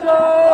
Grande!